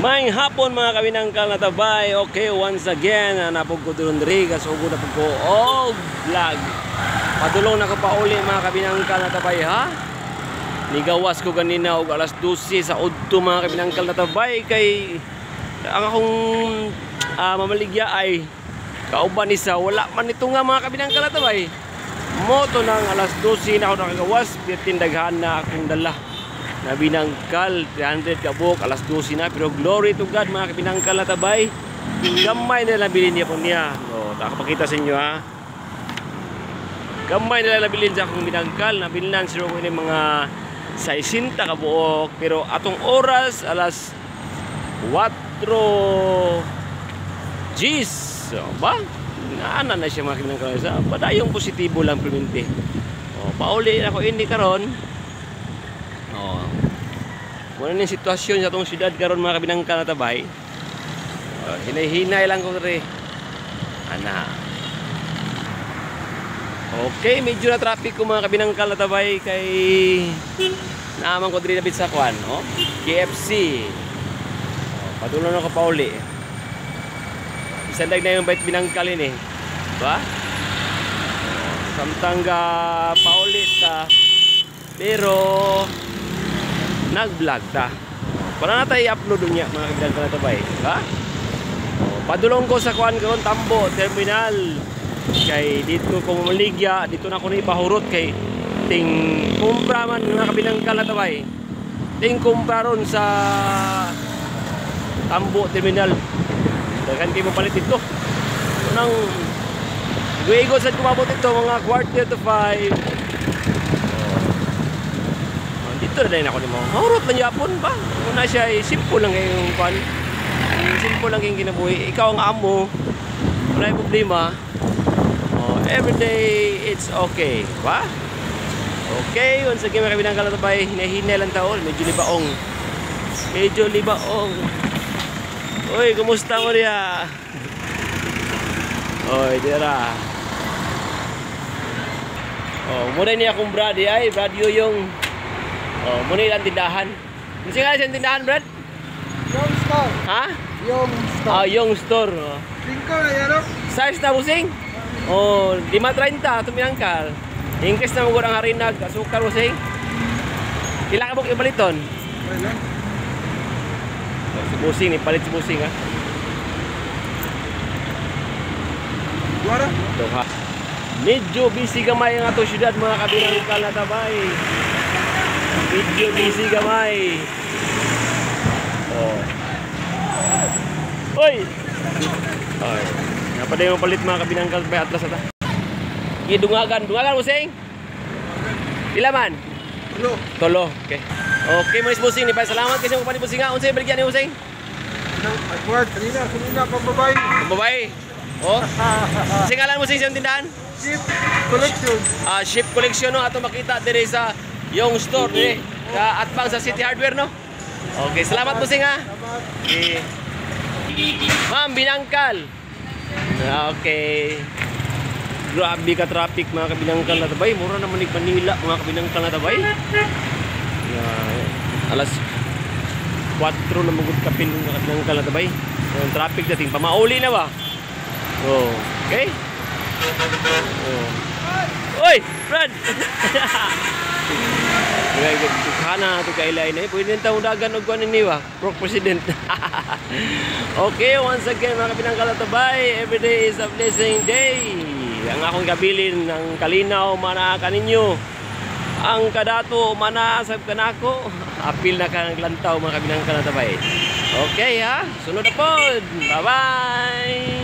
May hapon mga kabinangkal na tabay. Okay, once again, napog ko doon Rodriguez. Ugo na ko all vlog. Padulong na ko pa uli mga kabinangkal na tabay ha. Nigawas ko ganina og alas 12 sa udto mga kabinangkal na tabay kay ang akong ah, mamaligya ay kauban isa wala man ito nga mga kabinangkal na tabay. Moto ng alas 12 na ako nakagawas, tindaghan na akong dala na binangkal 300 kabuk alas 12 na pero glory to God mga binangkal na tabay. Gamay na nabili niya po niya. O nakapakita sa inyo ha? Gamay na nabilin sa akong binangkal. Nabilinan sila ko yung mga 60 kabuok pero atong oras alas 4 Gis so, ba? Naana na siya mga binangkal sa padayong positibo lang primente o pauli ako hindi karon Oh. Muna ni sitwasyon sa atong syudad karon mga kabinangkal na tabay. Oh, hinay-hinay lang ko re. Ana. Okay, medyo na traffic ko mga kabinangkal na kay naaman ko diri na bit sa kwan, oh. KFC. Oh, patuloy na ko pa uli. Isang dag na yung bait binangkal ini. Ba? Oh, samtang ga paulit ta. Pero nag-vlog ta. Para na tayo i-upload niya mga kabilang ka na tabay. Ha? O, padulong ko sa kuan karon Tambo Terminal. Kay dito ko maligya, dito na ko ni pahurot kay ting kumpra man mga kabilang ka na tabay. Ting kumpra ron sa Tambo Terminal. Daghan kay mo palit dito. Nang Guigo sa kumabot ito mga quarter to 5 dito na din ako ni mo. Mahurot lang yapon ba? Una siya ay simple lang yung kwan. Simple lang yung kinabuhi. Ikaw ang amo. Wala yung problema. Oh, every day it's okay. Ba? Okay, once again mga kabinang kalatabay, hinahinay lang taon. Medyo libaong. Medyo libaong. Uy, kumusta mo niya? Oy, dira. Oh, muna niya akong brady ay, radio yung Oh, muna ilang tindahan. Kasi nga siyang tindahan, Brad? Yung store. Ha? Yung store. Ah, yung store. Oh. Lingko na yan, oh. Size na busing? Oh, 5.30 tumiyangkal. Ingkes na mugod ang harinag, asukar busing. Pila ka buk ibaliton? Lang. Oh, si busing ni palit si busing ha. Duwara. Ito ha. Medyo busy gamay ang ato syudad mga kabinangkal na Medyo busy gamay. Oh. Oy! Oy. Napaday mo palit mga kabinangkal pa atlas ata. Idungagan, dungagan mo sing. Pila man? Ulo. Tolo. Okay. Okay, mo busing ni pa. Salamat kasi mo pa ni busing nga. Unsay baligyan ni busing? Agward. Kanina, kanina, pambabay. Ang babae. Oh. Singalan mo sing siyang tindahan? Ship collection. Ah, ship collection no ato makita dire sa yung store dire sa atbang sa City Hardware no. Okay, salamat po sing ha. Okay. Ma'am Binangkal. Okay. Grabe ka traffic mga kabinangkal na tabay. Mura naman ni Manila mga kabinangkal na tabay. Yeah. Alas 4 na magud kapin mga kabinangkal na tabay. Yung traffic dating pamauli na ba? Oh, okay. Oh. Oy, Brad. Kaya kana to kay Ilay na pwede taong dagan og kuan ni ba? Pro president. okay, once again mga pinangkalatabay, every day is a blessing day. Ang akong gabilin ng kalinaw mana kaninyo. Ang kadato mana sa kanako. Apil na kang lantaw mga kabinang kalatabay. Okay ha, sunod na pod. Bye-bye.